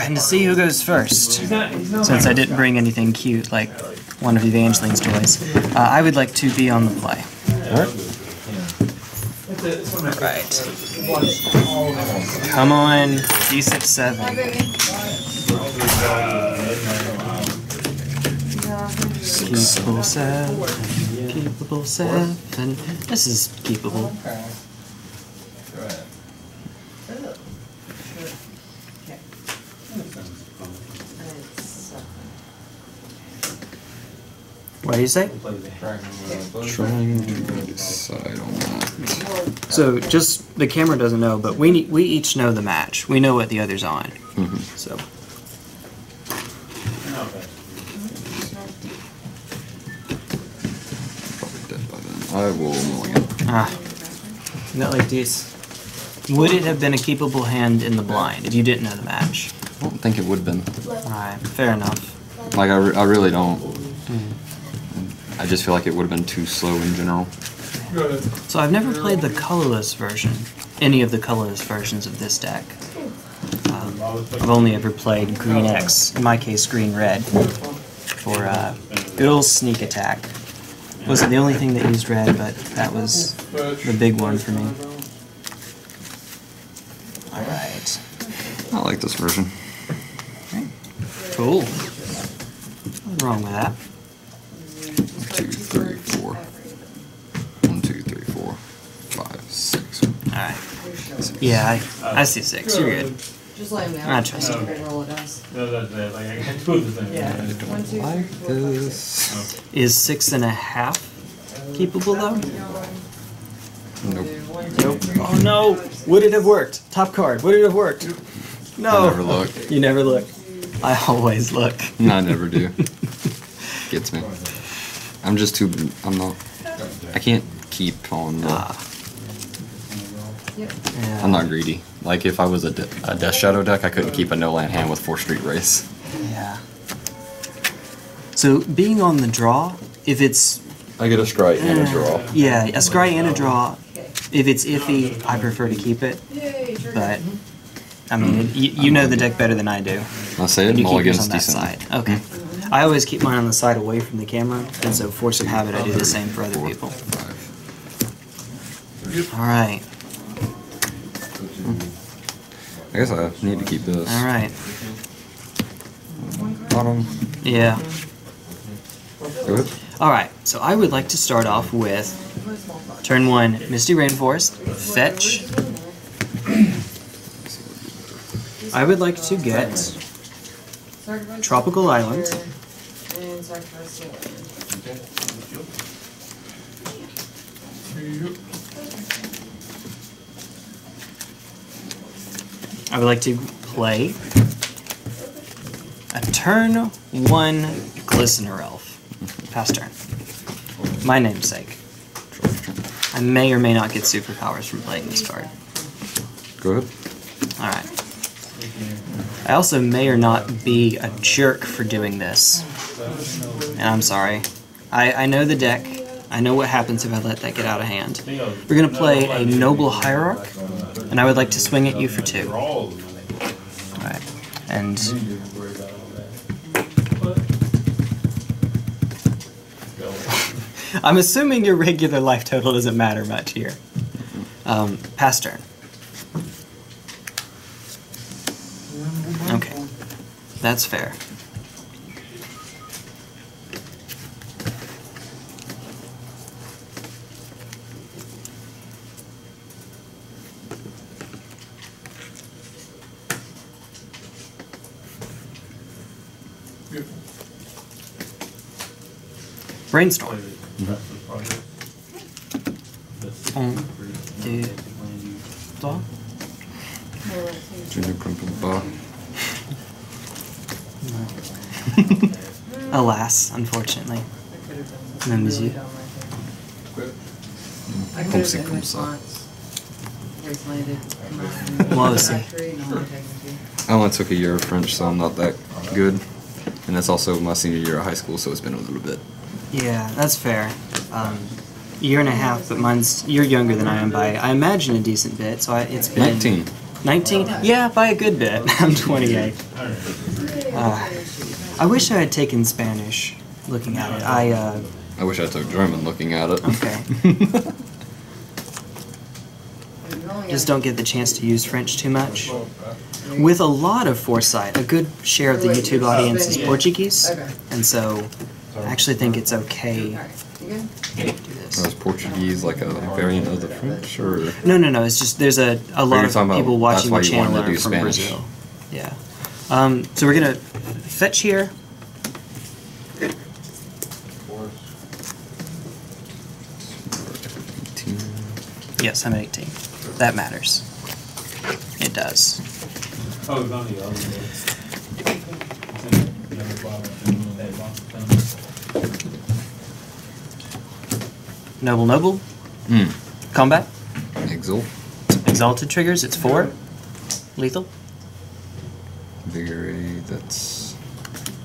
And to see who goes first. Since I didn't bring anything cute like one of Evangeline's toys, uh, I would like to be on the play. Alright. Come on, D6 7. Keepable seven, keepable seven. This is keepable. Do you say? Trying to decide on that. So just the camera doesn't know, but we ne- we each know the match. We know what the other's on. So Probably dead by then. I will ah, not like this. Would it have been a keepable hand in the blind if you didn't know the match? I don't think it would have been. Alright, fair enough. Like, I, re- I really don't. I just feel like it would have been too slow in general. So I've never played the colorless version, any of the colorless versions of this deck. Um, I've only ever played green X, in my case green red, for uh, good old sneak attack. Wasn't the only thing that used red, but that was the big one for me. Alright. I like this version. Cool. Nothing wrong with that. Yeah, I, I see six. You're good. Just let him know. I trust you. you. Roll a dice. No, that's it. Like, I got two of the things. Yeah. I don't One, two, like three, four, five, this. Is six and a half keepable though? Nope. Nope. three, Oh no! Would it have worked? Top card. Would it have worked? No. I never look. You never look. I always look. No, I never do. Gets me. I'm just too. I'm not. I can't keep on. The, Ah. Yep. Yeah. I'm not greedy. Like if I was a, de- a Death Shadow deck, I couldn't keep a no land hand with four Street Wraith. Yeah. So being on the draw, if it's I get a strike and a draw. yeah, a scry and a draw, if it's iffy, I prefer to keep it. But I mean, it, you, you know the deck better than I do. I say it. And you Mulligan's on that decent. side. Okay. I always keep mine on the side away from the camera, and so force of habit, I do the same for other people. All right. I guess I need to keep this. All right. Bottom. Yeah. Go ahead. All right. So I would like to start off with turn one, Misty Rainforest, fetch. I would like to get Tropical Island. creature And sacrifice the land. I would like to play a turn one Glistener Elf. Pass turn. My namesake. I may or may not get superpowers from playing this card. Go ahead. Alright. I also may or not be a jerk for doing this. And I'm sorry. I, I know the deck. I know what happens if I let that get out of hand. We're gonna play a Noble Hierarch, and I would like to swing at you for two. Alright. And I'm assuming your regular life total doesn't matter much here. Um, pass turn. Okay. That's fair. Brainstorm. Un, deux, trois. Junior crumpled bar. Alas, unfortunately. I could have Même this yeux. really dumb, I think. I could Comme have ci, been comme ça. fonts. Recently I did mine. Moi aussi. Factory, no, technically. I only took a year of French, so I'm not that good. And that's also my senior year of high school, so it's been a little bit. Yeah, that's fair. Um, year and a half, but mine's you're younger than I am by I imagine a decent bit. So I, it's been 19. 19? Yeah, by a good bit. I'm 28. Uh, I wish I had taken Spanish looking at it. I, uh, I wish I took German looking at it. Okay. just don't get the chance to use French too much. With a lot of foresight, a good share of the YouTube audience is Portuguese, and so I actually think it's okay Alright, you good? to do this. Is Portuguese like a variant of the French, or No, no, no. It's just there's a, a lot you're of talking about people that's watching why the you channel to are do from Spanish. Brazil. Yeah. Um, so we're gonna fetch here. eighteen? Yes, I'm 18. That matters. It does. Oh, it's on the other day. It's in the other box, in that box. Noble, noble. Hmm. Combat. Exalt, Exalted triggers. It's four. Lethal. eight. That's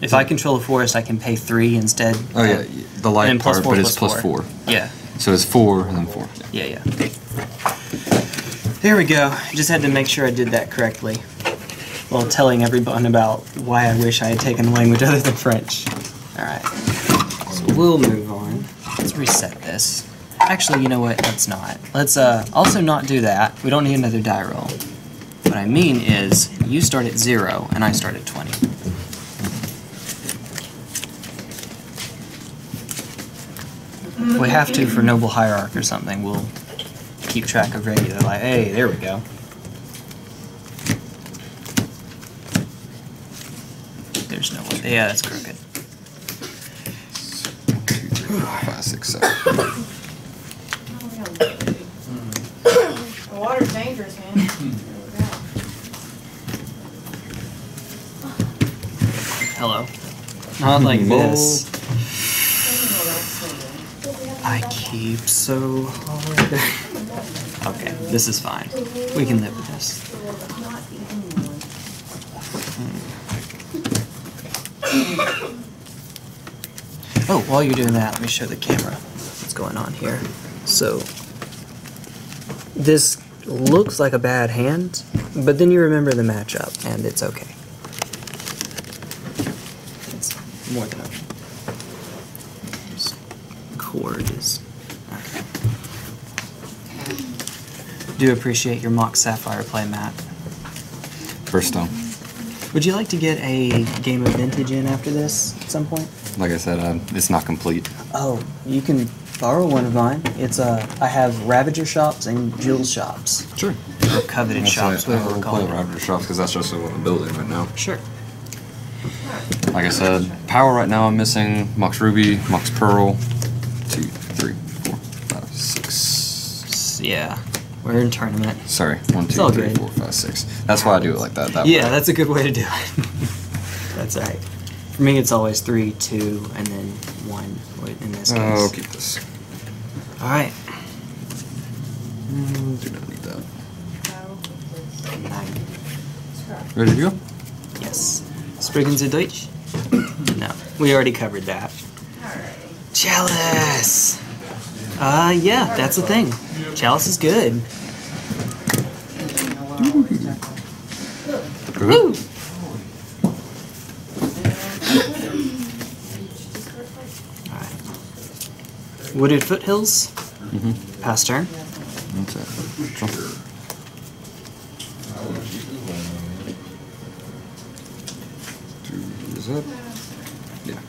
If I control a forest, I can pay three instead. oh yeah, the light and part, four but it's plus plus four. four. Yeah, So it's four and then four. Yeah. yeah, yeah. There we go. Just had to make sure I did that correctly. While telling everyone about why I wish I had taken a language other than French. Alright. So we'll move on. Let's reset this. Actually, you know what? Let's not. Let's uh also not do that. We don't need another die roll. What I mean is, you start at zero and I start at 20. we have to for Noble Hierarch or something. We'll keep track of regular. Like, hey, there we go. There's no. Yeah, that's crooked. Two, three, four, five, six, seven. The water's dangerous, man. There we go. Hello. Not like Whoa. this. I keep so hard. okay, this is fine. We can live with this. Hmm. Oh, while you're doing that, let me show the camera what's going on here. So, this looks like a bad hand, but then you remember the matchup, and it's okay. It's more than okay. This Chord is okay. Do appreciate your Mox Sapphire play, Matt. First stone. Would you like to get a game of vintage in after this at some point? Like I said, uh, it's not complete. Oh, you can borrow one of mine. It's uh, I have Ravager shops and Jewel shops, Sure. or coveted That's shops, why whatever we're will calling it. Ravager shops because that's just what I'm building right now. Sure. Like I said, power right now I'm missing Mox Ruby, Mox Pearl, two, three, four, five, six. S- Yeah, we're in tournament. Sorry, one, two, all three, good. four, five, six. That's why I do it like that. that Yeah, way. that's a good way to do it. that's right. For me, it's always three, two, and then one. In this case. I'll keep this. All right. Mm, do not need that. Nine. Ready to go? Yes. Spriggans of Deutsch? no, we already covered that. Chalice. Uh, yeah, that's the thing. Chalice is good. Woo! Wooded foothills. Mm-hmm. Pass turn. It. Sure. Two, is that? Yeah.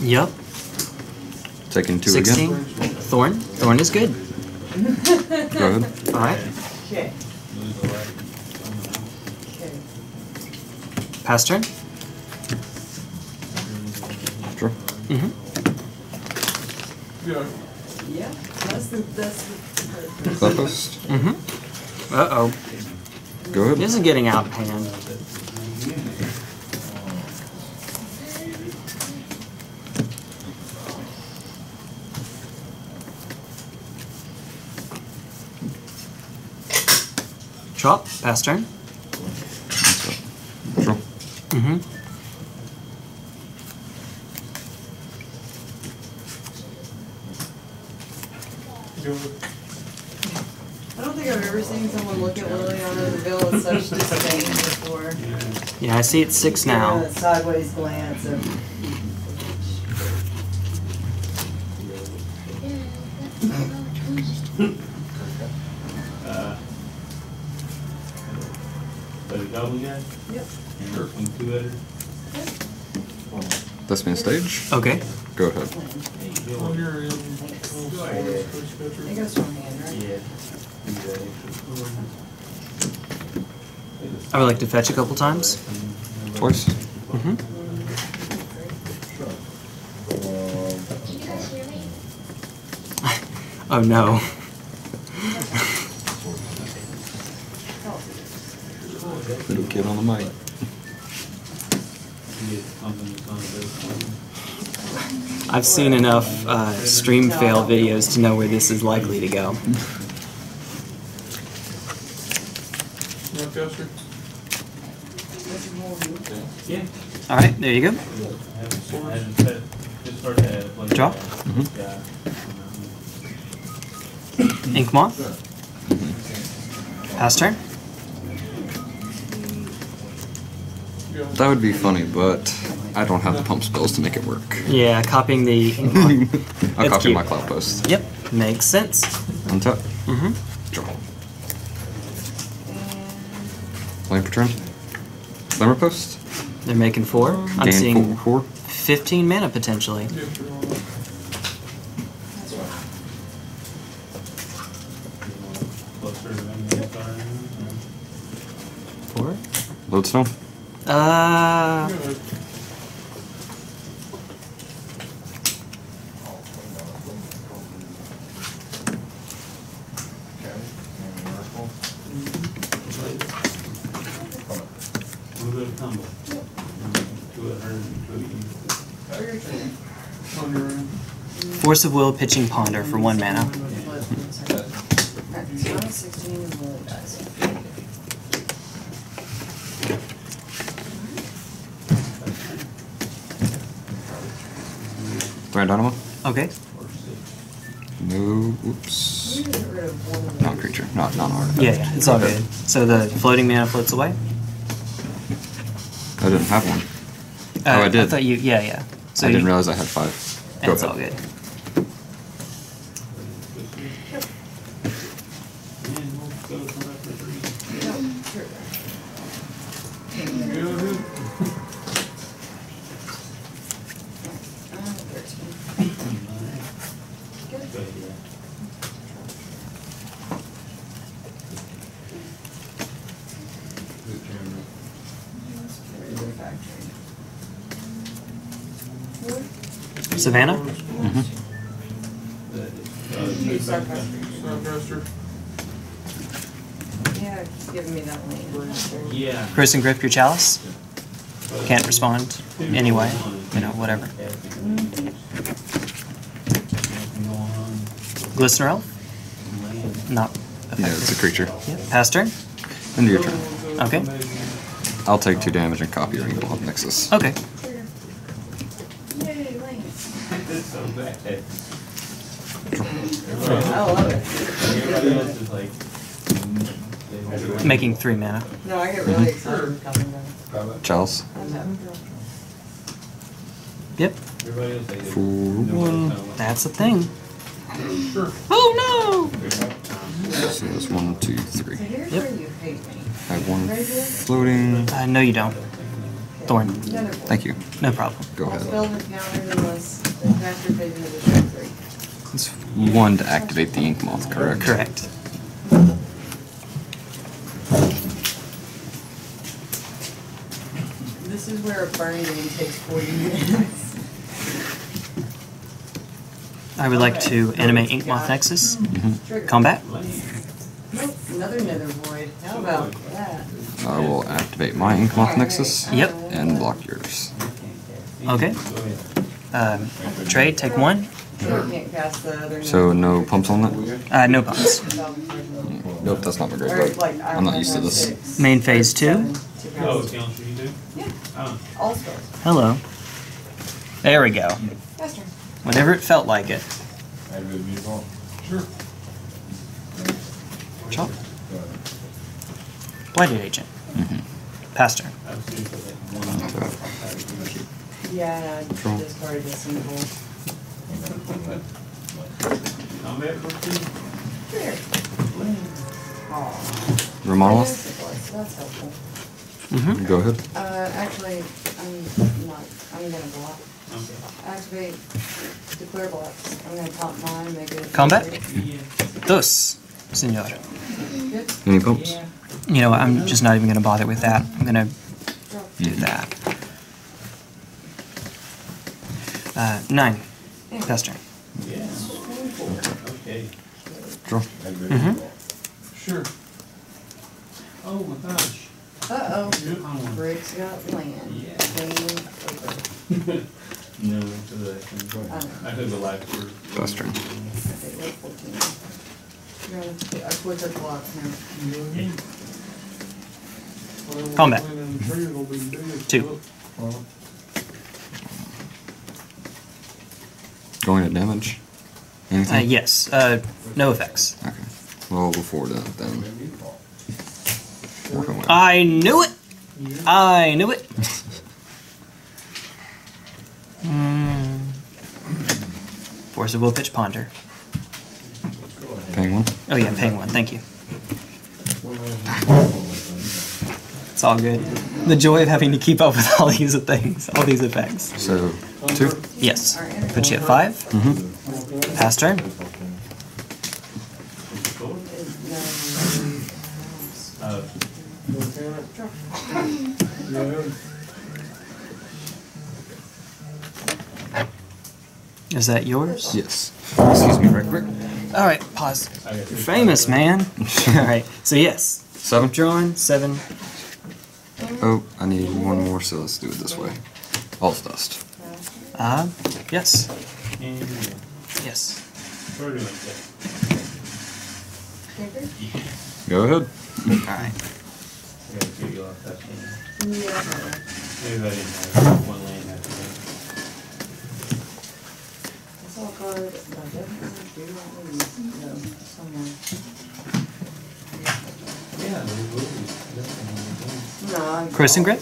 Yep. Taking two 16. again. Thorn. Thorn is good. Go ahead. Alright. Okay. Okay. Pass turn. Sure. Mm-hmm. Yeah, that's the, that's the. Clefist. Mm-hmm. Uh-oh. Go ahead. This is getting out of hand. Chop, pass turn. That's it. Mm-hmm. I don't think I've ever seen seen someone look at Liliana Deville with such disdain before. Yeah, I see it's six now. Give her a Sideways glance of. Uh, But a double guy? Yep. And working two headers? That's me on stage. Okay. Go ahead. On your end. It goes from hand, right? Yeah. I would like to fetch a couple times. Twice. Mm-hmm. oh no. Little kid on the mic. I've seen enough uh, stream fail videos to know where this is likely to go. Yeah. All right, there you go. Draw. Mhm. Ink moth. Pass turn. That would be funny, but I don't have the pump spells to make it work. Yeah, copying the ink moth. I'll copy my cloud post. Yep, makes sense. Untap. Mm-hmm. Draw. Flame per turn. Post. They're making four. I'm Gain seeing four. four. 15 mana potentially. Four. Lodestone. Uh, A little bit of combo. Two of hers and two of you. On your turn. Force of Will, pitching Ponder for one mana. Alright, so I'm sixteen and Lily dies. Grand Dynamo. Okay. No. Oops. We get rid of one of them. Non creature. Not non artifact. Yeah, yeah, it's all good. So the floating mana floats away? I didn't have one. Uh, Oh, I did. I thought you, yeah, yeah. So I didn't realize I had five. Go It's ahead. all good. And we'll go come back for three. No, sure. Uh, thirteen. Good. Go ahead, yeah. Regular factory. Four. Savannah? Mhm. You start factory. Yeah, keep giving me that lane. Yeah. Krosan Grip your chalice? Can't respond anyway. You know, whatever. Glistener Elf? Not Yeah, it's a creature. Yep. Pass turn? End of your turn. Okay. I'll take two damage and copy your Eagle Hawk Nexus. Okay. Yay, lane. It's so bad. I love it. Everybody else is like. they don't- Making three mana. No, I get really excited coming down. Chalice. Yep. Everybody else, they. For nobody's one. That's a thing. Oh no! So that's one, two, three. So Yep. where you hate me. I have one floating. no! Uh, no, you don't. Thorn. Thank you. No problem. Go ahead. spells are countered unless the factor phase is a show three. It's one to activate the Ink Moth, correct? Correct. This is where a burn game takes forty minutes. I would like to animate Ink Moth Nexus. Mhm. Trigger. Combat. Nope, another nether void. How about that? I will activate my Ink Moth Nexus. Yep. And block yours. Okay. Um, trade, take one. Sure, can't cast the other. So no pumps on that? Uh, no pumps. Nope, that's not my Or graveyard. I I'm not used to this. Main phase two. Seven cast. it counts for you too? Yeah, all spells. Hello. There we go. Fast. Whenever it felt like it. Sure. Chop. Blighted Agent. Mm-hmm. Pass turn. I was doing like. Yeah, I Control. discarded the symbol. Combat for? Here. Aw. Romanov, Yes, it was. That's helpful. Mm-hmm. go ahead. Uh, actually, I'm not, I'm gonna block. Okay. Activate, declare blocks. I'm gonna top mine, make it. Combat? Yeah. Dos, senor. Good. Any bumps? Yeah. You know what? I'm just not even going to bother with that. I'm going to Draw. do that. Uh, nine. Pass turn. Yeah. Okay. Draw. Mm-hmm. Sure. Oh my gosh. Uh-oh. Yeah. Rick's got land. Yeah. Clean over. No, to the, I know. I took the life for. Pass turn. Okay, wait, fourteen. You're gonna, I quicker block now. Combat. Two. Going at damage. Uh, Anything? yes. Uh, no effects. Okay. Well, before that, then. Working with. I knew it. I knew it. Mm. Force of will pitch ponder. Paying one. Oh yeah, penguin. Thank you. It's all good. The joy of having to keep up with all these things, all these effects. So, two. Yes. Put you at five. Mm-hmm. Pass turn. Is that yours? Yes. Excuse me, right quick. All right. Pause. You're famous, man. all right. So yes, Seven. drawing seven. Oh, I need one more, so let's do it this way. All's dust. Uh, yes. Yes. We're doing that. Go ahead. All right. I gotta get you off that thing. Yeah. Maybe I didn't have one after that. I saw a card, but definitely do not no, somewhere. Yeah, be. Definitely. No, I. Krosan Grip.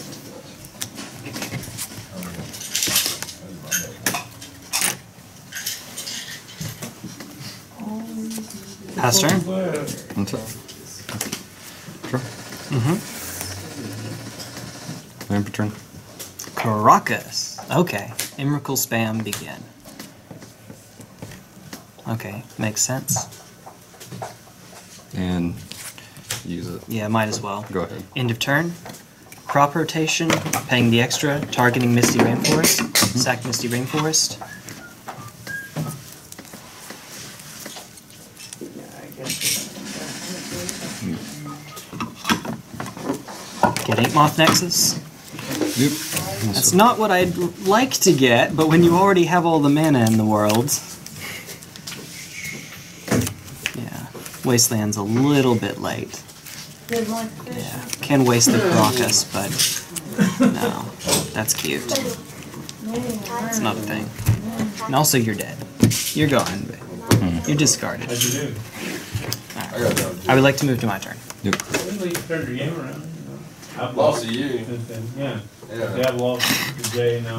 Pass turn. Until. Mm-hmm. Turn. Karakas. Okay. Emrakul spam begin. Okay, makes sense. And use it. Yeah, might as well. Go ahead. End of turn. Crop rotation, paying the extra, targeting Misty Rainforest. Mm-hmm. Sack Misty Rainforest. Get Ink Moth Nexus. Yep. That's not what I'd like to get, but when you already have all the mana in the world. Yeah. Wasteland's a little bit late. Didn't like fish. Yeah. Can waste the Karakas, but no. That's cute. It's not a thing. And also, you're dead. You're gone. But you're discarded. How'd you do? Alright. I would like to move to my turn. Yep. Well, you turned your game around. you know. I've Lost to you. since then. Yeah. Yeah. Yeah, I've lost to Jay now.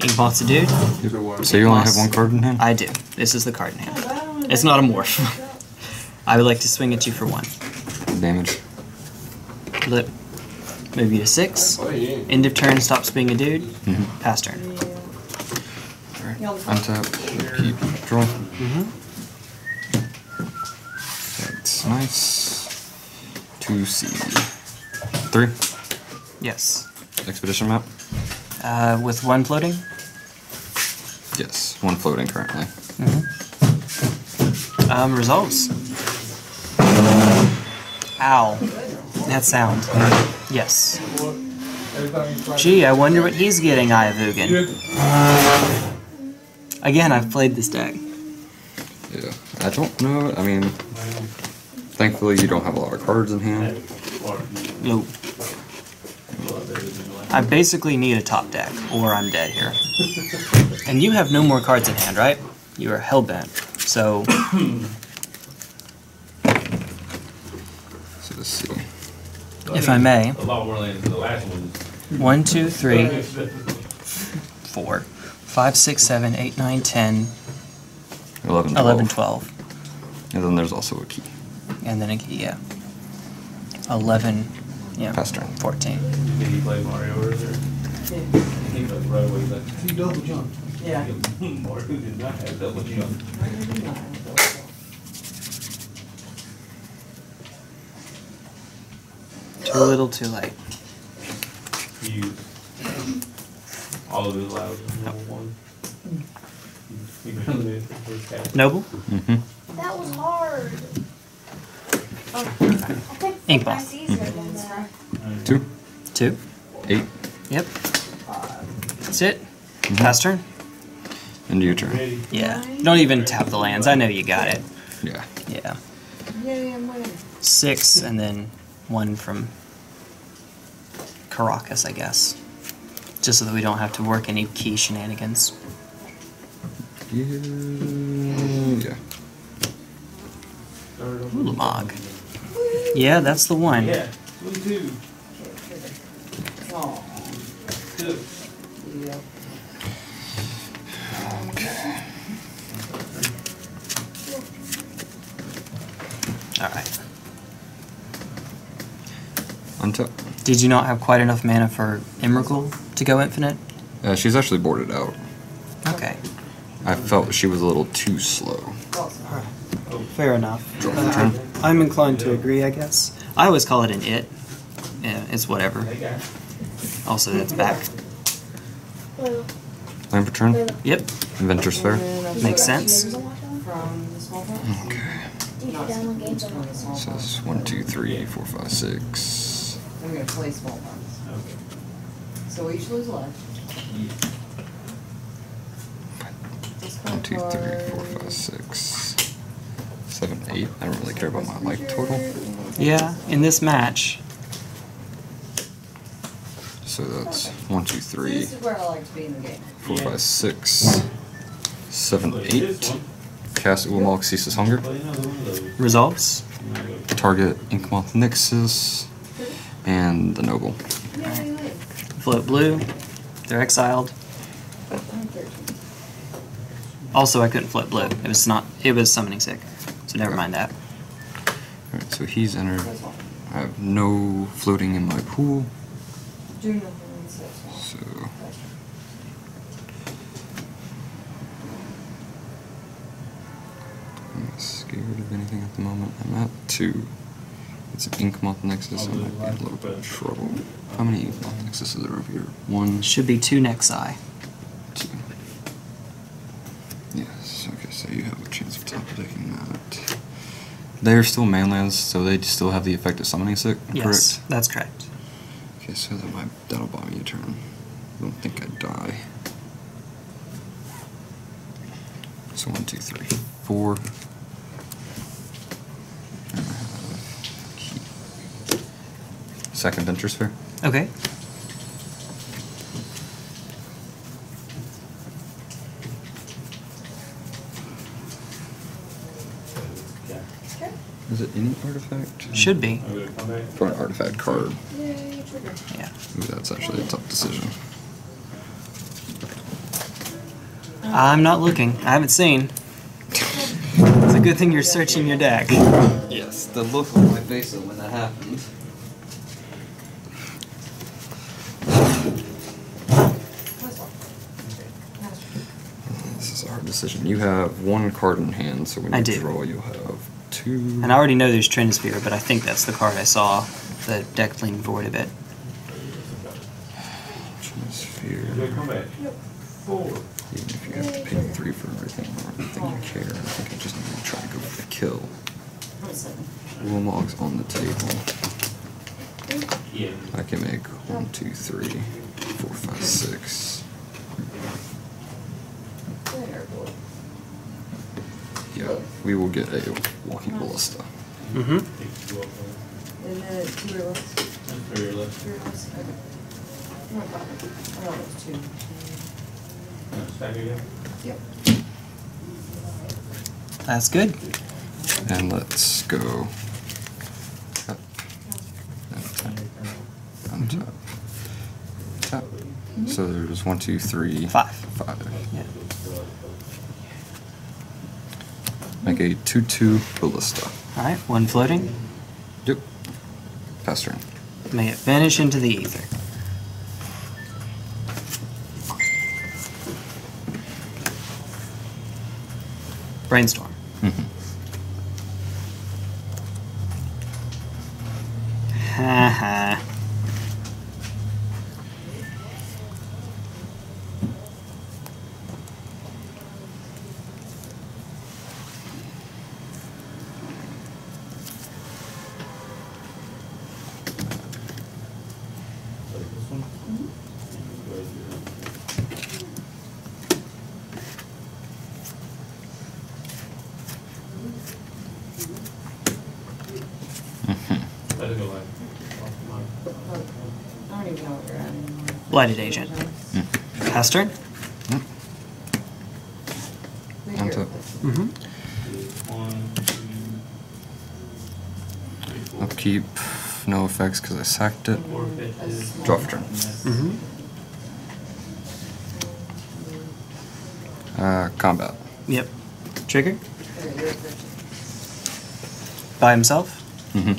Ink Moth's a dude? So you only have one card in hand? I do. This is the card in hand. It's not a morph. I would like to swing at you for one. Damage. Look. Move you to six. Oh. End of turn, stops being a dude. Mm-hmm. Pass turn. Untap. Keep. Draw. Mm-hmm. That's nice. Two C. Three. Yes. Expedition map. Uh, with one floating. Yes. One floating currently. Um, results. Ow. That sound. Yes. Gee, I wonder what he's getting, Iavugan. Again, I've played this deck. Yeah. I don't know. I mean, thankfully you don't have a lot of cards in hand. No. I basically need a top deck, or I'm dead here. And you have no more cards in hand, right? You are hellbent. So, So let's see. If I may. A lot more land than the last one. One, two, three, four, five, six, seven, eight, nine, ten, 11, 12. eleven, twelve. And then there's also a key. And then a key, yeah. Eleven, yeah. Pass turn. Fourteen. Did he play Mario earlier? Yeah. He was right away, like. He double jumped. Yeah. Mario did not have double jump. I did not have those. Too little, too late. He used all of his allows in one. He barely made it for his cat. Noble? Mm-hmm. That was hard. Oh, I think Ink my moth. easier than that. Two, Two. eight, Yep. That's it. Mm-hmm. Pass turn. and your turn. Yeah. Don't even tap the lands. I know you got it. Yeah. Yeah. Yay, I'm winning. Six, and then one from Karakas, I guess. Just so that we don't have to work any key shenanigans. Yeah. yeah. Ulamog. Yeah, that's the one. Yeah, me too. Oh, Two. yeah. Alright. Untap. Did you not have quite enough mana for Emrakul to go infinite? Uh, she's actually boarded out. Okay. I felt she was a little too slow. Fair enough. Uh. I'm inclined to agree, I guess. I always call it an it. Yeah, it's whatever. They got. Also, that's back. Well, Land per turn. Yep. Inventor's Fair. And then I'm Makes sense. From the small box? Okay. do you download games on From the my So box. one, two, three, four, five, six. I'm gonna play small box. Okay. So we each lose left. Yeah. This One, two, three, four, card. five, six, seven, eight. I don't really care about my like total. Yeah, in this match. So that's one, two, three, This is where I like to be in the game. four, five, six, seven, Play this eight. Cast Ulamog Ceases Hunger. Play another one of those. Results? Target Inkmoth Nexus and the Noble. Yay. Float blue. They're exiled. Also, I couldn't float blue. It was not. It was summoning sick. So never mind that. Alright, so he's entered. That's. I have no floating in my pool, Do nothing, so it's so. I'm not scared of anything at the moment. I'm at two. It's an Inkmoth Nexus. I might be in a little bit of trouble. How many Inkmoth Nexuses are over here? One, Should be two Nexi. two. Yes, okay, so you have a chance of top decking that. They're still manlands, so they still have the effect of summoning sick, Yes, correct? that's correct. Okay, so that might that'll buy me a turn. I don't think I'd die. So one, two, three, four. And I. Second Venture Sphere. Okay. Is it any artifact? Should be. I'm gonna come back. For an artifact card. Yay, trigger. Yeah. Ooh, that's actually a tough decision. I'm not looking. I haven't seen. It's a good thing you're searching your deck. Yes, the look on my face when that happened. This is a hard decision. You have one card in hand, so when I you do. draw, you'll have two. And I already know there's Trinisphere, but I think that's the card I saw. The deck leaning forward a bit. Sphere. I'm gonna come back. Four. Even if you have to pay three for everything, I don't think you care. I think I just need to try to go for the kill. I'm on the table. Yeah. I can make one, two, three, four, five, six. Yeah, we will get a walking ballista. Mm-hmm. Take two off And then two reels. it. That's very left. Two reels. Okay. No, I thought it was two. Uh, Stack again. Yep. That's good. And let's go up and untap. Tap. So there's one, two, three, Five. Five. Yeah. Make a two-two ballista. All right, one floating. Turn. May it vanish into the ether. Brainstorm. Mhm. Ha ha. Mhm. Let it go like. off mine. I don't even know what you're at anymore. Blighted agent. Mm. Pass turn. Yep. Right Mm-hmm. One, two, three, four. Upkeep. No effects because I sacked it. Four. Draw for turn. Mm-hmm. Uh, combat. Yep. Trigger. Okay, you're at fifty. By himself. Mm-hmm.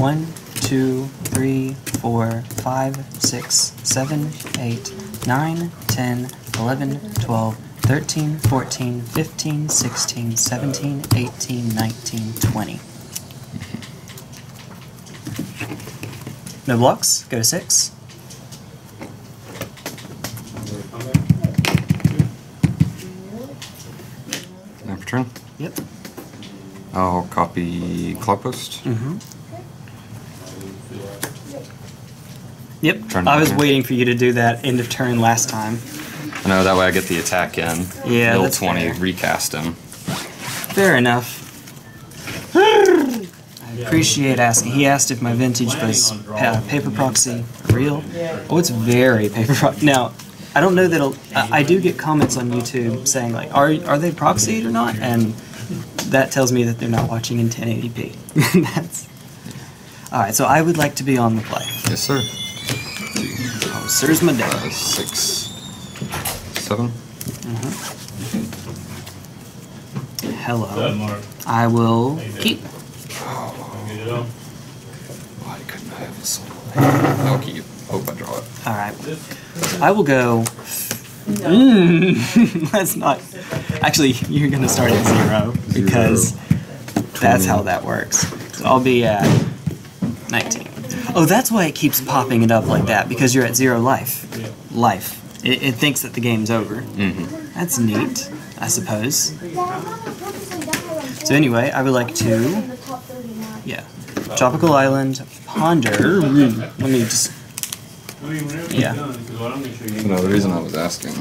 One, two, three, four, five, six, seven, eight, nine, ten, eleven, twelve, thirteen, fourteen, fifteen, sixteen, seventeen, eighteen, nineteen, twenty. No blocks. Go to six. Okay. Now for turn. Yep. I'll copy Cloudpost. Mm-hmm. Yep. Turn I was waiting for you to do that end of turn last time. I know that way I get the attack in. Yeah, that's 20, fair. recast him. Fair enough. I appreciate asking. He asked if my vintage was uh, paper proxy real. Oh, it's very paper proxy. Now, I don't know that I, I do get comments on YouTube saying like, are are they proxied or not? And that tells me that they're not watching in 1080p. That's all right. So I would like to be on the play. Yes, sir. Oh, sir's my Five, day. six, seven. Done, Hello. I will keep. Get it. Why couldn't I have a soul? I'll keep. Hope I draw it. All right. I will go. No. Mm, let's not. Actually, you're gonna start at zero because that's how that works. So I'll be at 19. Oh, that's why it keeps popping it up like that because you're at zero life. Life. It, it thinks that the game's over. Mm-hmm. That's neat, I suppose. So anyway, I would like to, yeah, Tropical Island, Ponder. Let me just. I mean, whenever Yeah. you're done, because what I'm gonna show you. No, the reason I was asking.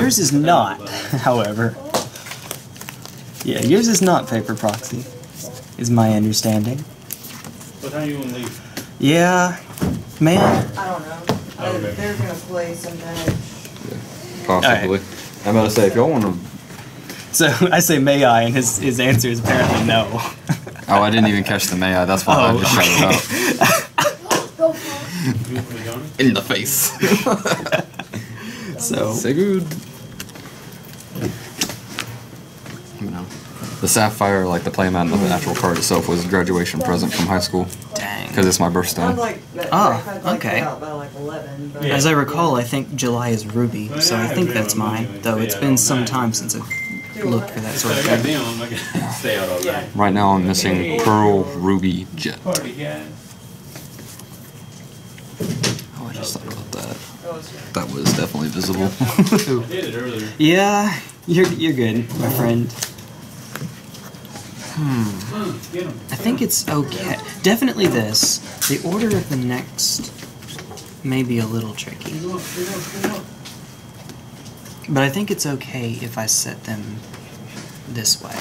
Yours is not, however. Yeah, yours is not paper proxy, is my understanding. What time you wanna leave? Yeah, man. I don't know. Okay. They're gonna play some sometime. Possibly. I'm gonna say, if y'all want to. So I say may I, and his, his answer is apparently no. Oh, I didn't even catch the May I. That's why I Oh, just shut it Go for it. You for Johnny? up. In the face. so, Say good. You know, the sapphire, like the playmat and the actual card itself, was a graduation present from high school dang. Because it's my I'd birthstone. like, that- Ah, I'd like okay. that out by like eleven, but. Yeah. As I recall, I think July is Ruby, so I think that's mine, though it's been some time since I've looked for that sort of thing. them, I can stay out all night. Right now, I'm missing Pearl, Ruby, Jet. Party guys. Oh, I just thought about that. Oh, That was definitely visible. I did it earlier. yeah, you're, you're good, my friend. Get 'em. I think it's okay. Definitely this. The order of the next may be a little tricky. But I think it's okay if I set them this way.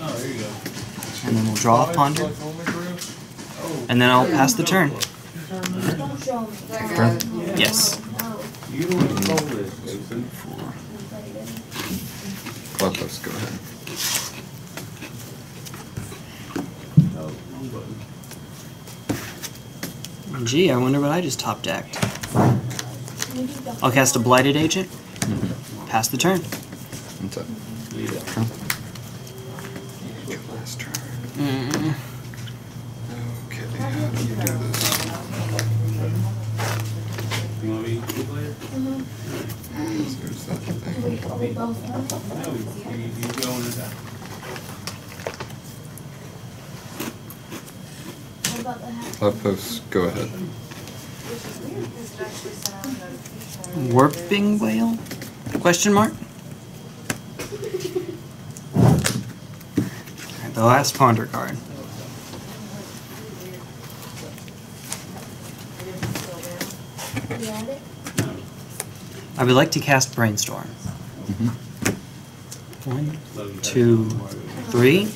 Oh, there you go. And then we'll draw a ponder. And then I'll pass the turn. Don't show me. Turn. Yes. No. You don't want to call this, Jason. Cloudpost, go ahead. Oh, wrong button. Gee, I wonder what I just top decked. I'll cast a Blighted Agent. Pass the turn. Untap. Yeah. Draw. Your last turn. Mm. Okay, how do you do this? You want me to play it? Mm-hmm. There's that thing. No, you, you go in and Outposts, go ahead. Warping Wail? Question mark? The last ponder card. I would like to cast Brainstorm. Mhm. One, Let 'em two, three.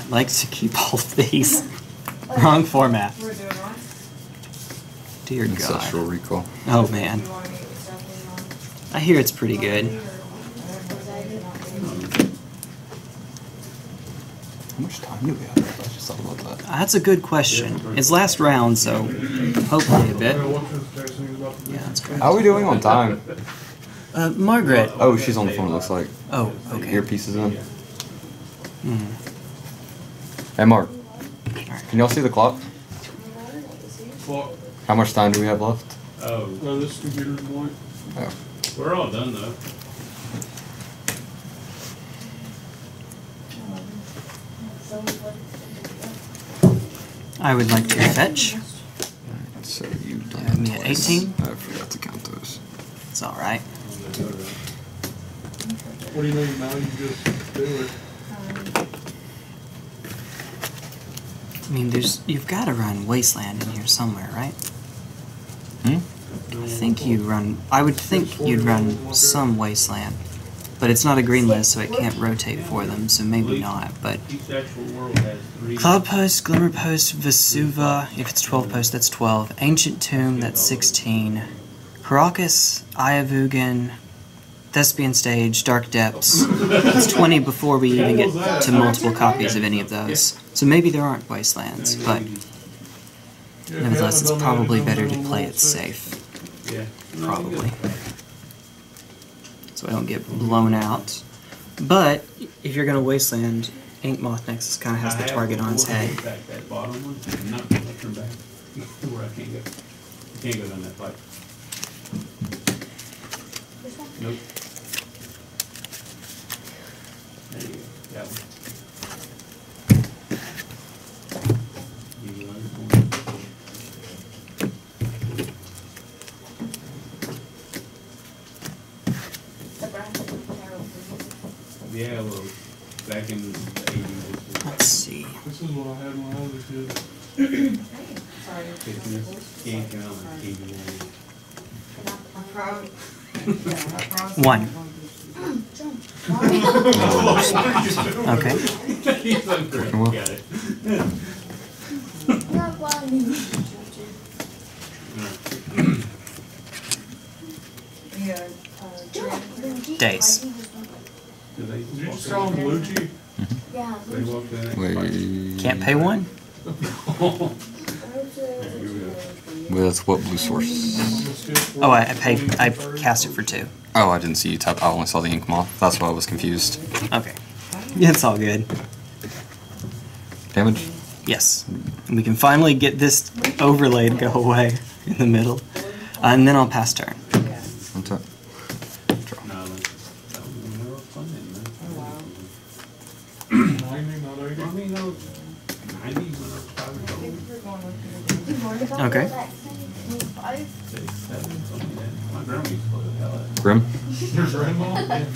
I'd like to keep all these. Wrong format. We're doing what? Dear Ancestral God. recall. Oh man. You wanna meet with Stephanie I hear it's pretty good. How much time do we have? I just thought about that. That's a good question. It's last round, so hopefully a bit. Yeah, that's correct. How are we doing on time? Uh, Margaret. Oh, she's on the phone, it looks like. Oh, okay. Earpieces in. Hmm. Hey, Mark. Alright. Can y'all see the clock? Well, How much time do we have left? Oh, no, this computer's blank. Oh. we're all done though. I would like to fetch. So you've done Yeah, that me at 18? I forgot to count those. It's alright. What do you mean, now you just do it? I mean, there's you've got to run Wasteland in here somewhere, right? Hmm? I think you run. I would think you'd run some Wasteland, but it's not a green list, so it can't rotate for them. So maybe not. But Each actual world has three. Cloudpost, Glimmer Post, Vesuva. If it's 12 post, that's 12. Ancient Tomb, that's 16. Karakas, Ayavugan, Thespian Stage, Dark Depths. It's 20 before we even get to multiple copies of any of those. So maybe there aren't Wastelands, but nevertheless, it's haven't done that, probably better to play it safe. Yeah. Probably. So I don't get blown out. But if you're going to Wasteland, Inkmoth Nexus kind of has the target on its head. Back that bottom one, and not gonna turn back where I can't go. I can't go down that pipe. Nope. There you go, that one. You learn one. Yeah, well, back in the eighties, Let's see. This is what I had when I was a kid. Sorry. this was yanking on TV. I'm proud. Yeah, I'm proud. One. Okay. Well. got it. Yeah, Daze. Do they Did you walk just in? call him Luigi? Yeah. They walk in that Wait. Can't pay one? With what blue source? Oh, I, I paid. I cast it for two. Oh, I didn't see you tap. I only saw the Inkmoth. That's why I was confused. Okay. It's all good. Damage? Yes. And we can finally get this overlay to go away in the middle. Uh, and then I'll pass turn. Untap. Draw. No, like, that was never fun, man. Oh, wow. Ninety, not eighty? I mean, those nineties when I was five years old, Okay. six, seven, something like that. My grandma used to play the hell out of Grim? Your grandma? it.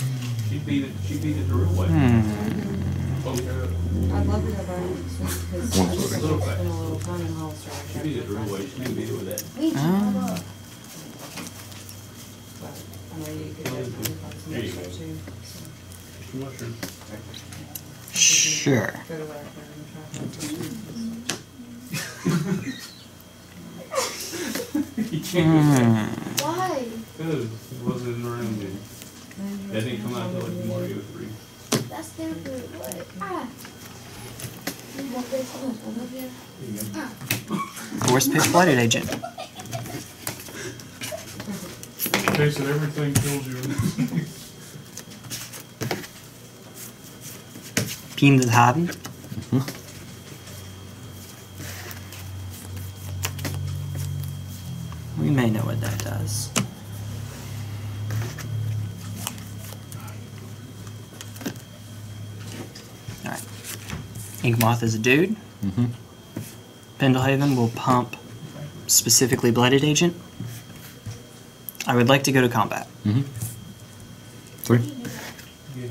She beat it, she beat it the real way. Hmm. Okay. I'd love to go back next week because One I just floating. spent a little time in Hollister. She beat it the real way, she didn't beat it with that. Oh. But I know you could definitely find some There you extra go. too. Too much, or- Sure. Go to whatever and try to- You can't Hmm. Why? Cause it wasn't around then. That didn't come out like Mario three. That's their food. What? Ah. Force pitch blighted agent. Chasing everything kills you. Keen to Harden. We Inkmoth is a dude. Mm-hmm. Pendelhaven will pump specifically Blighted Agent. I would like to go to combat. Mm-hmm. Three.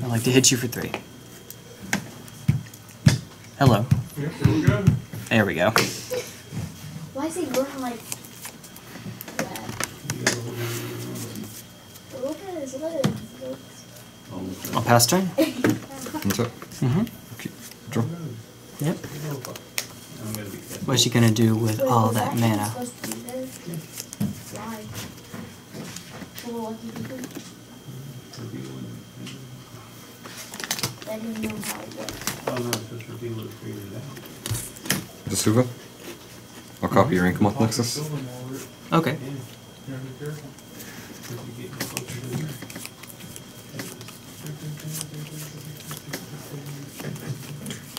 I'd like to hit you for three. Hello. Yep, there we go. There we go. Why is he looking like that? Look at his legs. Looks- I'll pass turn. What's up? Mm-hmm. Okay. Draw. Yep. I'm gonna be careful. What's she gonna do with Wait, all that mana? supposed to be there? Why? For lucky people. They didn't know how it works. Oh, no, it's just for people to figure it out. Vesuva. I'll copy your Inkmoth Nexus. Kill them all, Rick. Okay. Yeah, You gotta be careful. because you get closer to the mirror.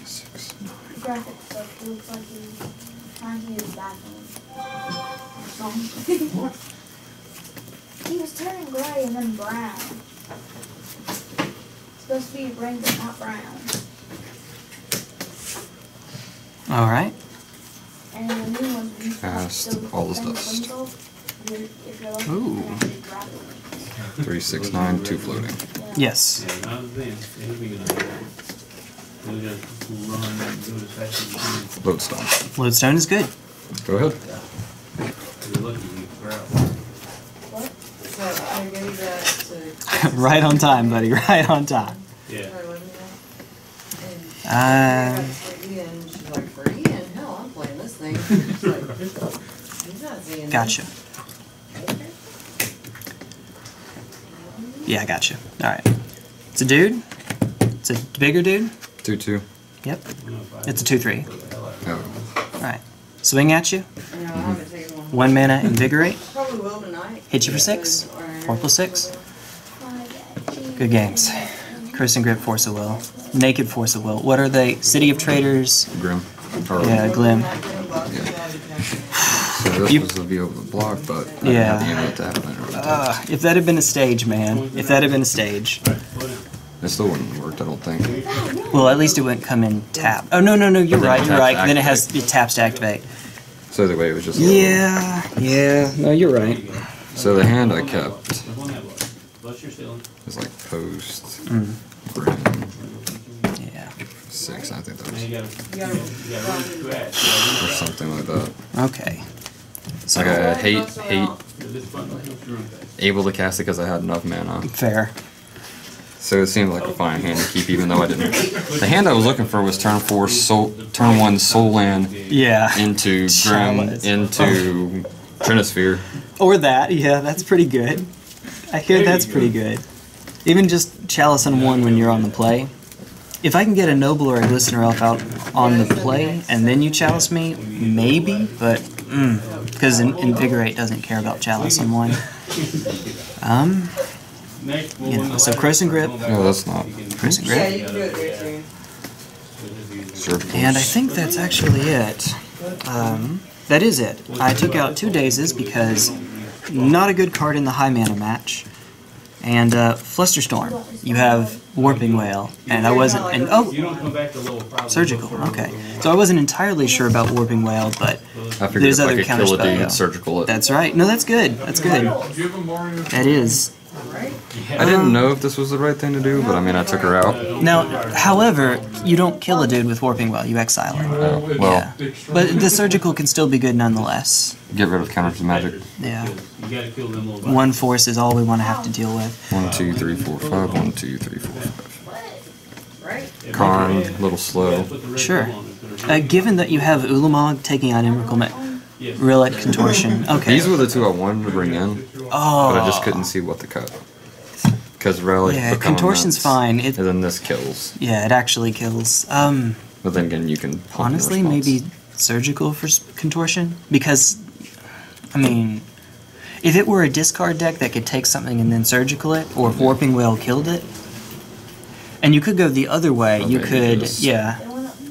Six. Graphics stuff it looks like he's trying to use back on something. he was turning gray and then brown. It's supposed to be red but not brown. Alright. And the new ones, you Cast all this things dust. themselves, you're- If you're lucky, Ooh. you can actually grab it. Three, six, nine, two floating. Yes. Yeah, not then, it'll be gonna, we'll just run and do it as fast as you can. Lodestone. Lodestone is good. Go ahead. If you're lucky, you can grab. What? So I gave that to. right on time, buddy. Right on time. Yeah. Sorry, what was that? And I got it for Ian, she's like, for Ian, hell, I'm playing this thing. She's like, He's not seeing Gotcha. Yeah, I gotcha. Alright. It's a dude. It's a bigger dude. Two, two. Yep. I don't know if I- It's a 2-3. for the hell out of. Swing at you. You know, I haven't taken one. One mana, invigorate. Probably will tonight. Hit you for six. Four plus six. Good games. Krosan Grip, Force of Will. Naked Force of Will. What are they? City of Traitors. Grim. Yeah, Glim. So this You- was to be able to block, but Yeah. have to have it. in it. Uh, if that had been a stage, man. If that had been a stage. It still wouldn't have worked, I don't think. Well, at least it wouldn't come in tap. Oh, no, no, no, you're But then right, it you're taps right. Then it has, activate. it taps to activate. So the way it was just. Yeah, yeah. No, you're right. So the hand I kept The one that was, bless your ceiling. is like post, Mm, yeah. six. I think that was you gotta, You you gotta gotta run run it. scratch. or something like that. Okay. It's like I hate hate This button helps you run fast. able to cast it because I had enough mana. Fair. So it seemed like a fine hand to keep, even though I didn't. The hand I was looking for was turn four, soul, turn one, soul land Yeah. into grim Chalice. into Trinisphere. Or that, yeah, that's pretty good. I hear that's pretty good. Even just Chalice on one when you're on the play. If I can get a Noble or a Glistener Elf out on the play and then you Chalice me, maybe, but because Invigorate doesn't care about Chalice on one. Um, Next, You know, so Krosan Grip. No, that's not. Krosan Yeah, Grip. you can do it there too. And I think that's actually it. Um, that is it. I took out two Dazes because not a good card in the high mana match. And uh, Flusterstorm. You have Warping Wail, and I wasn't. And oh, You don't come back to low problem. surgical. Okay, so I wasn't entirely sure about Warping Wail, but there's other could kill a counterspell, dude, though. surgical it. that's right. No, that's good. That's good. Give him Mario. That is. Right? I didn't know if this was the right thing to do, but I mean, I took her out. Now, however, you don't kill a dude with Warping well, You exile him. Oh, well, Yeah. But the surgical can still be good nonetheless. get rid of counters to magic. Yeah. You gotta kill them little. One force is all we want to have to deal with. One, two, three, four, five. One, two, three, four, five. Right? Karn, a little slow. Sure. Uh, given that you have Ulamog taking out Emrakul, Rillet, Contortion. Okay. These were the two I wanted to bring in, oh. but I just couldn't see what to cut. Because Relic Yeah, Contortion's fine. It, and then this kills. yeah, it actually kills. Um, But then again, you can. Honestly, maybe surgical for contortion because, I mean, if it were a discard deck that could take something and then surgical it, or if warping wail killed it, and you could go the other way, Or you could yeah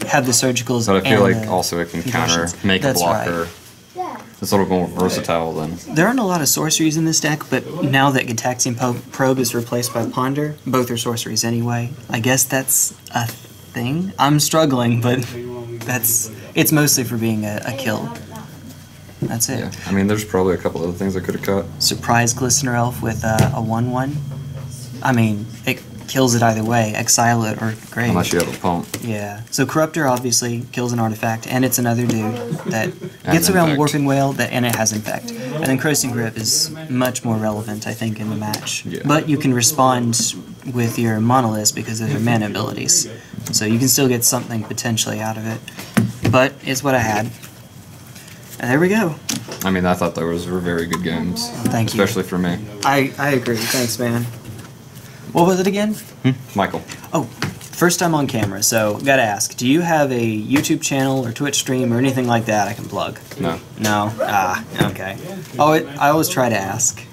have the surgicals. But I feel like also it can counter, make That's a blocker. right. It's a little more versatile then. There aren't a lot of sorceries in this deck, but now that Gitaxian po- Probe is replaced by Ponder, both are sorceries anyway. I guess that's a thing. I'm struggling, but that's it's mostly for being a, a kill. how about that? That's it. Yeah, I mean, there's probably a couple other things I could have cut. Surprise Glistener Elf with uh, a 1 1. I mean, it kills it either way exile it or grave. Unless you have a pump. Yeah. So Corrupter obviously kills an artifact, and it's another dude that gets around Infect. Warping Wail, that, and it has Infect. And then Krosan Grip is much more relevant, I think, in the match. Yeah. But you can respond with your Monoliths because of their mana abilities. So you can still get something potentially out of it. But it's what I had. And there we go. I mean, I thought those were very good games. Thank you. Especially for me. I, I agree. Thanks, man. What was it again? Michael. Oh, first time on camera, so gotta ask, do you have a YouTube channel or Twitch stream or anything like that I can plug? No. No? Ah, okay. Oh, I always try to ask.